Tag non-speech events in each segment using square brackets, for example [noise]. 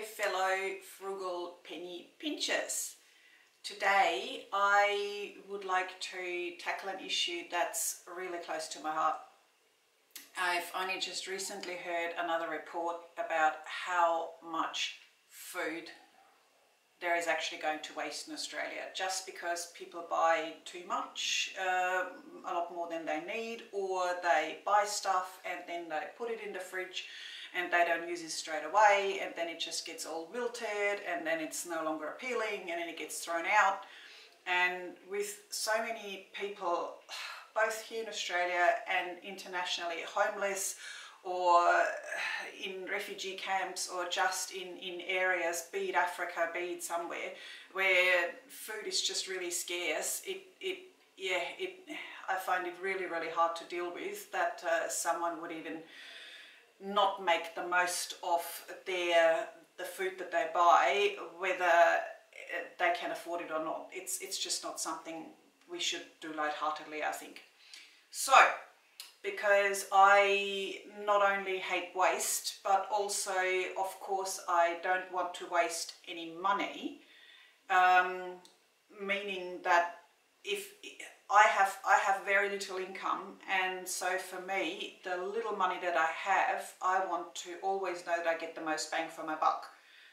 Fellow frugal penny pinchers. Today I would like to tackle an issue that's really close to my heart. I've only just recently heard another report about how much food there is actually going to waste in Australia just because people buy too much, uh, a lot more than they need, or they buy stuff and then they put it in the fridge and they don't use it straight away and then it just gets all wilted and then it's no longer appealing and then it gets thrown out. And with so many people, [sighs] both here in Australia and internationally, homeless or [sighs] in refugee camps or just in, in areas, be it Africa, be it somewhere, where food is just really scarce, it, it yeah, it, I find it really, really hard to deal with that uh, someone would even not make the most of their the food that they buy, whether uh, they can afford it or not. It's it's just not something we should do lightheartedly, I think. So, because I not only hate waste, but also, of course, I don't want to waste any money, um, meaning that if I have I have very little income and so for me the little money that I have I want to always know that I get the most bang for my buck.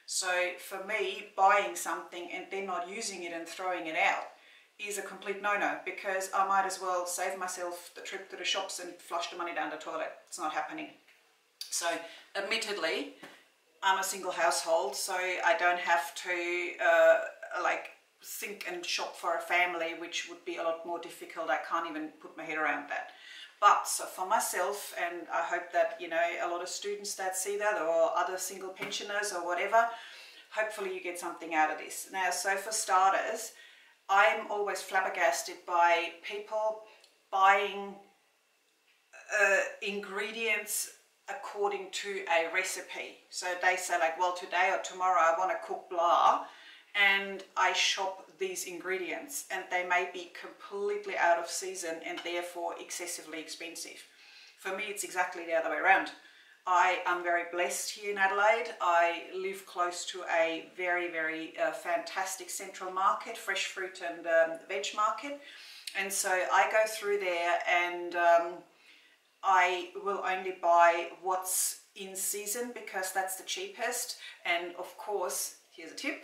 So for me buying something and then not using it and throwing it out is a complete no-no because I might as well save myself the trip to the shops and flush the money down the toilet. It's not happening. So admittedly I'm a single household so I don't have to uh, like think and shop for a family, which would be a lot more difficult. I can't even put my head around that. But so for myself, and I hope that, you know, a lot of students that see that or other single pensioners or whatever, hopefully you get something out of this. Now, so for starters, I'm always flabbergasted by people buying uh, ingredients according to a recipe. So they say like, well, today or tomorrow I want to cook blah I shop these ingredients and they may be completely out of season and therefore excessively expensive. For me, it's exactly the other way around. I am very blessed here in Adelaide. I live close to a very, very uh, fantastic central market, fresh fruit and um, veg market. And so I go through there and um, I will only buy what's in season because that's the cheapest. And of course, here's a tip,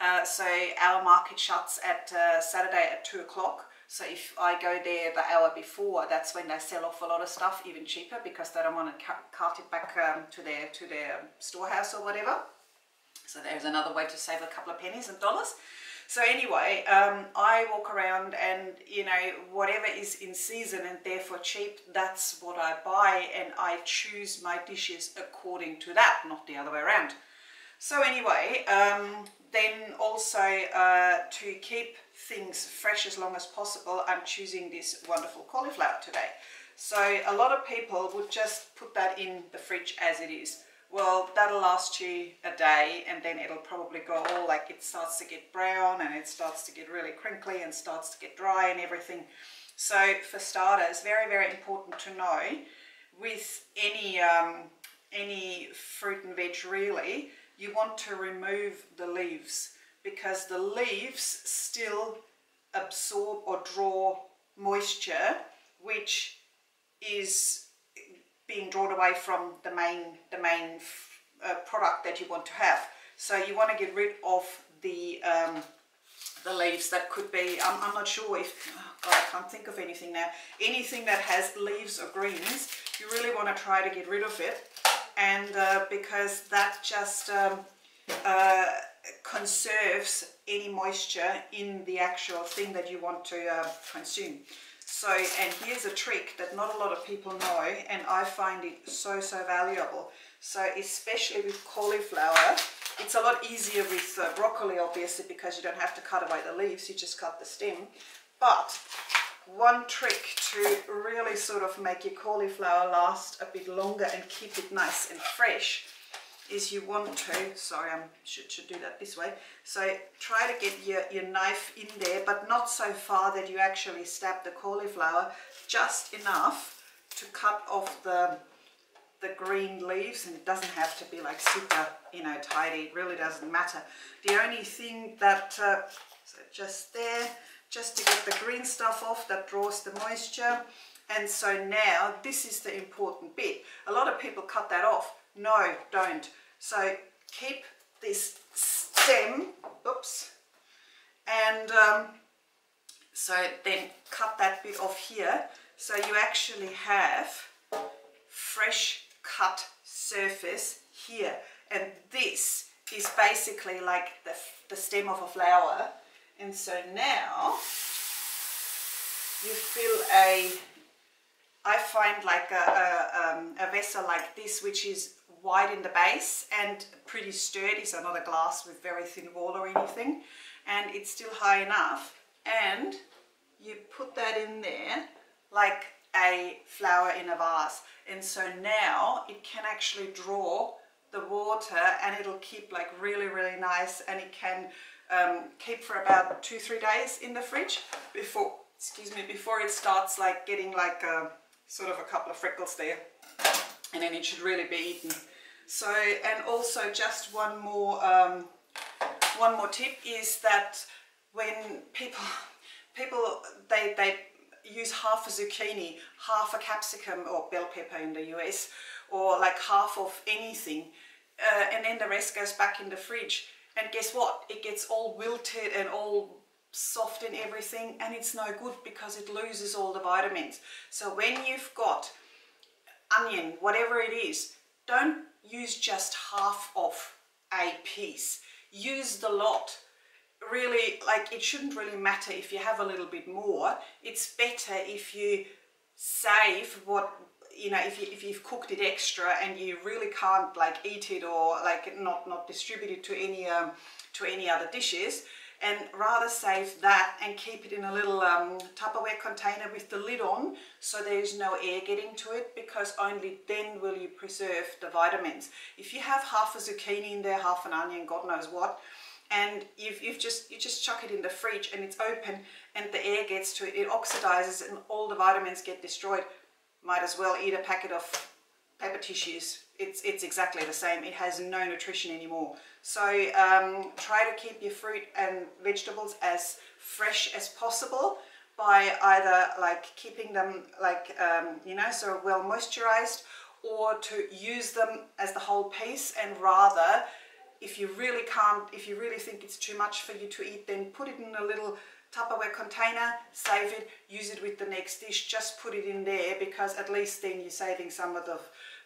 uh, so our market shuts at uh, Saturday at 2 o'clock. So if I go there the hour before, that's when they sell off a lot of stuff even cheaper because they don't want to cart it back um, to their to their storehouse or whatever. So there's another way to save a couple of pennies and dollars. So anyway, um, I walk around and, you know, whatever is in season and therefore cheap, that's what I buy and I choose my dishes according to that, not the other way around. So anyway, um, then also uh, to keep things fresh as long as possible, I'm choosing this wonderful cauliflower today. So a lot of people would just put that in the fridge as it is. Well, that'll last you a day and then it'll probably go all like it starts to get brown and it starts to get really crinkly and starts to get dry and everything. So for starters, very, very important to know with any, um, any fruit and veg really, you want to remove the leaves because the leaves still absorb or draw moisture which is being drawn away from the main the main uh, product that you want to have. So you want to get rid of the um, the leaves that could be I'm, I'm not sure if oh God, I can't think of anything now. Anything that has leaves or greens you really want to try to get rid of it and uh, because that just um, uh, conserves any moisture in the actual thing that you want to uh, consume. So, and here's a trick that not a lot of people know, and I find it so, so valuable. So, especially with cauliflower, it's a lot easier with uh, broccoli, obviously, because you don't have to cut away the leaves, you just cut the stem. But one trick to really sort of make your cauliflower last a bit longer and keep it nice and fresh is you want to, sorry I should, should do that this way, so try to get your, your knife in there but not so far that you actually stab the cauliflower, just enough to cut off the, the green leaves and it doesn't have to be like super, you know, tidy. It really doesn't matter. The only thing that, uh, so just there, just to get the green stuff off that draws the moisture. And so now this is the important bit. A lot of people cut that off. No, don't. So keep this stem, oops, and um, so then cut that bit off here. So you actually have fresh cut surface here. And this is basically like the, the stem of a flower. And so now you fill a, I find like a, a, um, a vessel like this, which is wide in the base and pretty sturdy, so not a glass with very thin wall or anything. And it's still high enough. And you put that in there like a flower in a vase. And so now it can actually draw the water and it'll keep like really, really nice and it can um, keep for about two, three days in the fridge before, excuse me, before it starts like getting like a, sort of a couple of freckles there and then it should really be eaten. So, and also just one more, um, one more tip is that when people, people, they, they use half a zucchini, half a capsicum or bell pepper in the US, or like half of anything, uh, and then the rest goes back in the fridge. And guess what? It gets all wilted and all soft and everything, and it's no good because it loses all the vitamins. So when you've got onion, whatever it is, don't use just half of a piece. Use the lot really like it shouldn't really matter if you have a little bit more it's better if you save what you know if, you, if you've cooked it extra and you really can't like eat it or like not not distribute it to any um, to any other dishes and rather save that and keep it in a little um, Tupperware container with the lid on so there's no air getting to it because only then will you preserve the vitamins. If you have half a zucchini in there, half an onion, God knows what, and you've, you've just you just chuck it in the fridge and it's open and the air gets to it it oxidizes and all the vitamins get destroyed might as well eat a packet of paper tissues. It's it's exactly the same. It has no nutrition anymore. So um, try to keep your fruit and vegetables as fresh as possible by either like keeping them like um, you know so well moisturized or to use them as the whole piece and rather if you really can't, if you really think it's too much for you to eat, then put it in a little Tupperware container, save it, use it with the next dish, just put it in there because at least then you're saving some of the,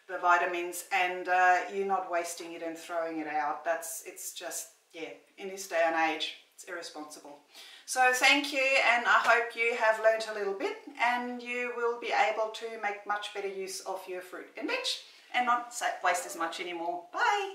the vitamins and uh, you're not wasting it and throwing it out. That's, it's just, yeah, in this day and age, it's irresponsible. So thank you and I hope you have learnt a little bit and you will be able to make much better use of your fruit and veg and not waste as much anymore. Bye!